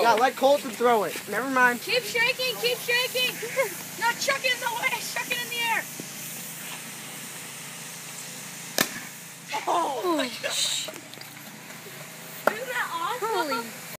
Yeah, let Colton throw it. Never mind. Keep shaking, keep shaking.